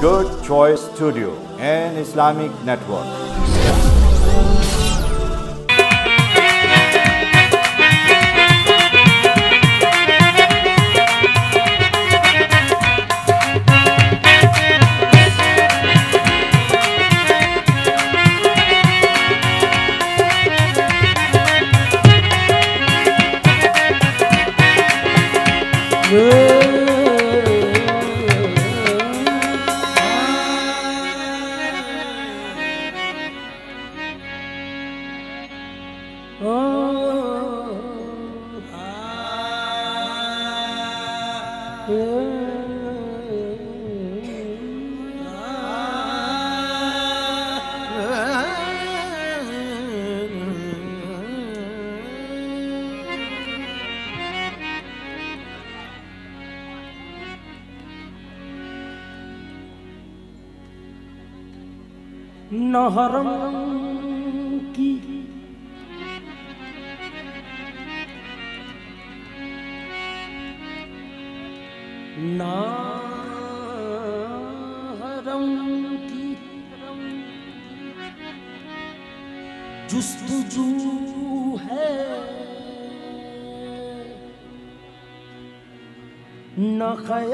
Good Choice Studio and Islamic Network. नहरम की। नाहरम की। जुस्तजू है। न ख्याल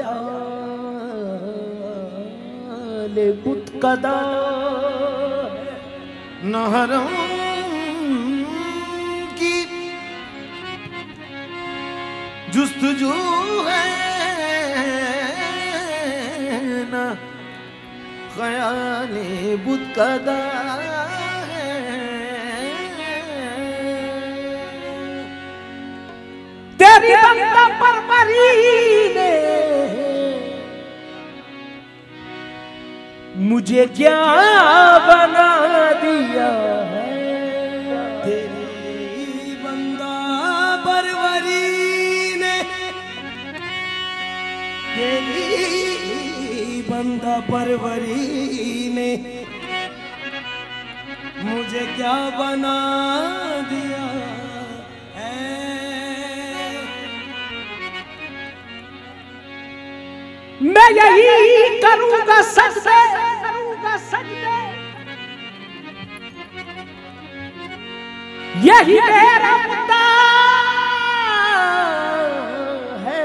बुत कदा। नहरों की जुस्तजू है न। ख्याल बुत कदा तेरी बंदा परवरी ने मुझे क्या बना तेरी बंदा परवरी ने तेरी बंदा परवरी ने मुझे क्या बना दिया मैं यही करूँगा सजदे यही मेरा मुद्दा है।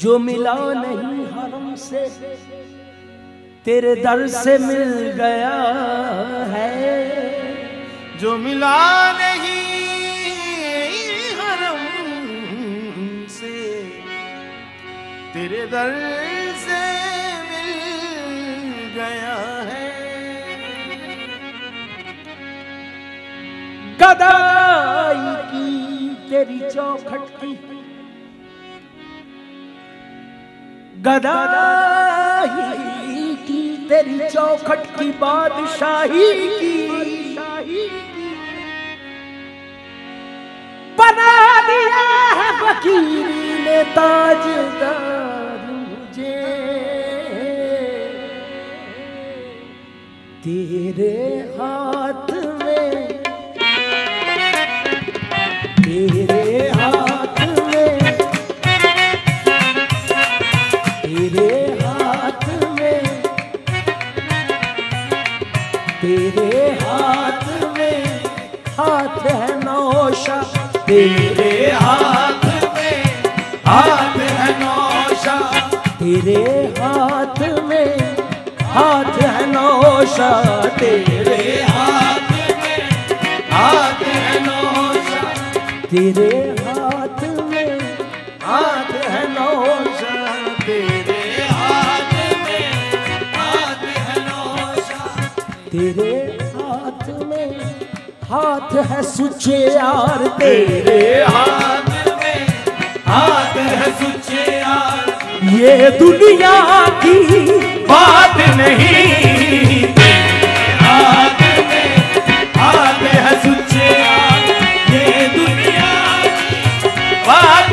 जो मिला नहीं हरम से तेरे दर से मिल गया है। जो मिला नहीं हरम से तेरे दर से गदाई की तेरी चौखट की गदाई की तेरी चौखट की बादशाही की। बना दिया है फकीरी ने ताजदार मुझे। तेरे तेरे हाथ में हाथ है नौशा। तेरे हाथ में हाथ है नौशा। तेरे हाथ में हाथ है नौशा। तेरे हाथ में हाथ है नौशा। तेरे तेरे हाथ में हाथ है सुचे यार तेरे। हाथ में हाथ है सुचे यार। ये दुनिया की बात नहीं। हाथ में हाथ है सुचे यार। ये दुनिया की बात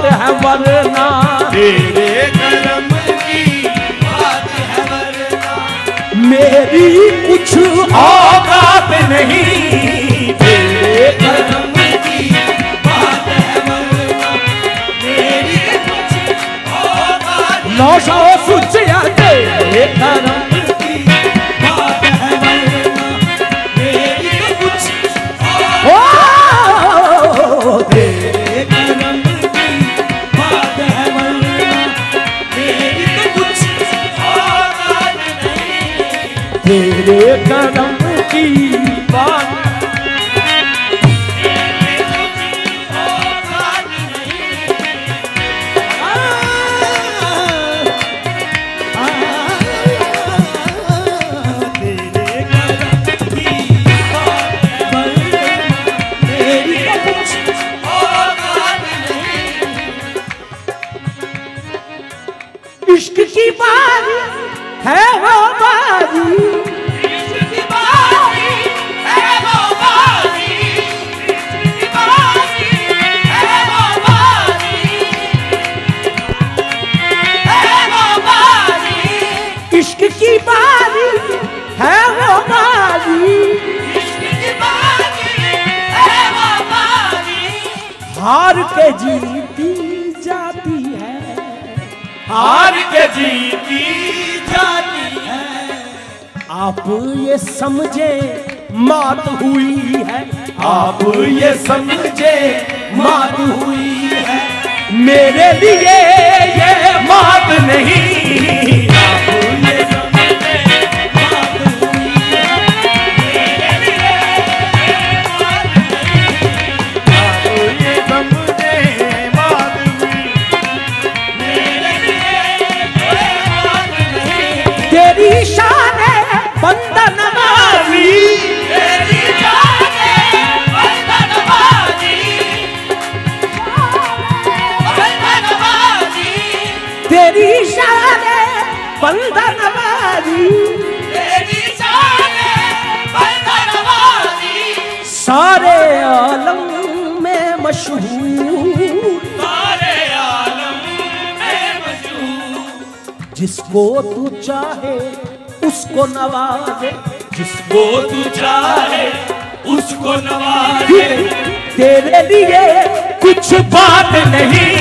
बात है वरना। तेरे करम की बात है वरना। मेरी कुछ औकात नहीं। तेरे करम की बात है वरना। मेरी कुछ औकात नौशा सुचिया तेरे कर्म इश्क की बारी है वो बारी है हार के जीती जाती है। हार के जीती जाती है। आप ये समझे मात हुई है। आप ये समझे मात हुई है। मेरे लिए ये मात नहीं सारे आलम में मशहूर सारे आलम में मशहूर। जिसको तू चाहे उसको नवाजे। जिसको तू चाहे उसको नवाजे। तेरे लिए कुछ बात नहीं।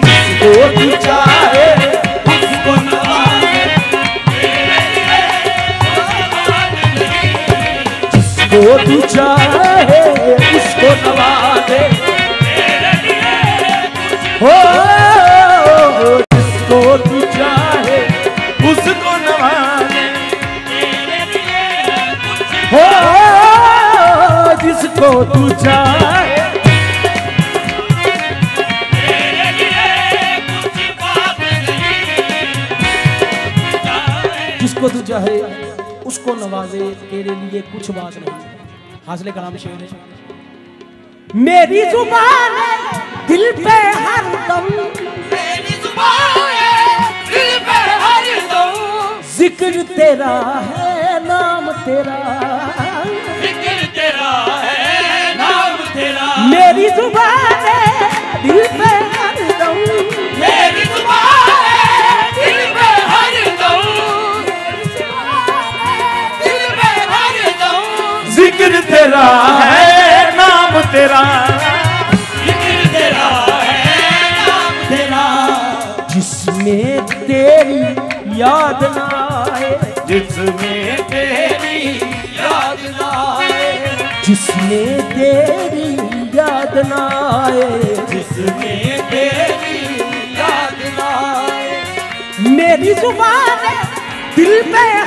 जिसको तू चाहे जिसको तू चाहे, उसको लिए कुछ हो, जिसको तू चाहे, उसको तेरे हो, जिसको तू चाहे। जिसको तू चाहे, उसको नवाजे, तेरे लिए कुछ बात नहीं। हासिल कलाम शेर मेरी ज़ुबान दिल पे हर दम। मेरी ज़ुबान है दिल पे हर दम। ज़िक्र तेरा है नाम तेरा तेरा है नाम तेरा। ज़िक्र तेरा है नाम तेरा जिसमें तेरी याद ना आए। जिसमें तेरी याद ना आए। जिसमें तेरी याद ना आए। जिसमें तेरी याद ना आए। मेरी सुबह दिल पे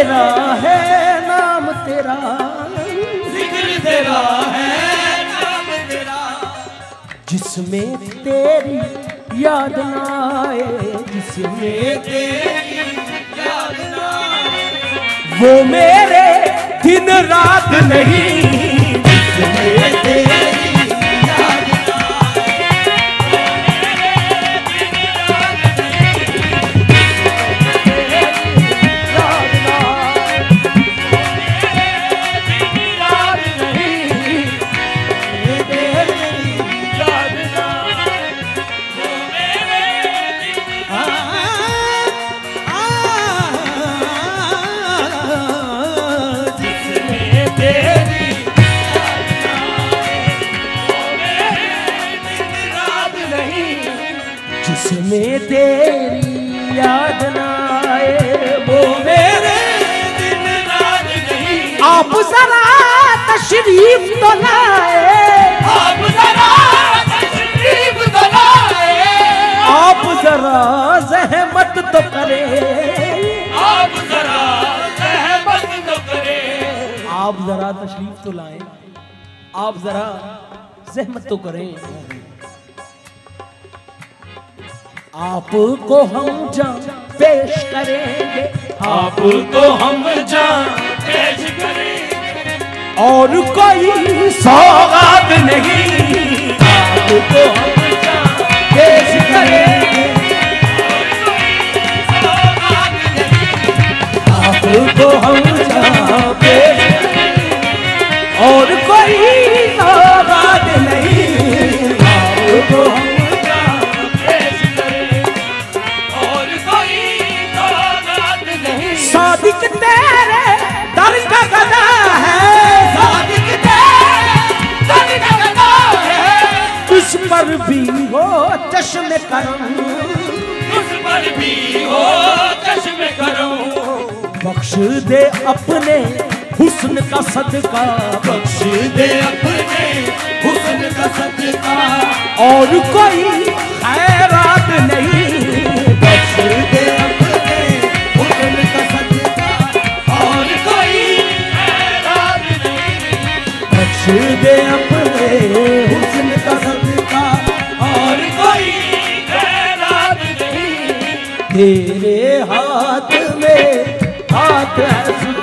तेरा है नाम तेरा। ज़िक्र तेरा है नाम तेरा। जिसमें तेरी याद ना आए जिसमें तेरी याद ना आए। वो मेरे दिन रात नहीं जिसमें तेरी तशरीफ़ तो लाए आप जरा तशरीफ़ तो लाए आप जरा जहमत तो करें। आप जरा रहमत तो करें। आप जरा तशरीफ़ तो लाएँ। आप जरा जहमत तो करें। आपको हम जान पेश करेंगे। आपको हम जान पेश करें। और कोई सौगात नहीं। आपको हम पेश करेंगे। पर भी हो चश्मे करम उस पर भी हो चश्मे करो। बख्श दे अपने हुस्न का सदका। बख्श दे अपने हुस्न का सदका। और कोई खैरात नहीं। बख्श दे अपने हुस्न का सदका। और कोई हैरान नहीं। बख्श दे अपने हुस्न का सदका। तेरे हाथ में हाथ है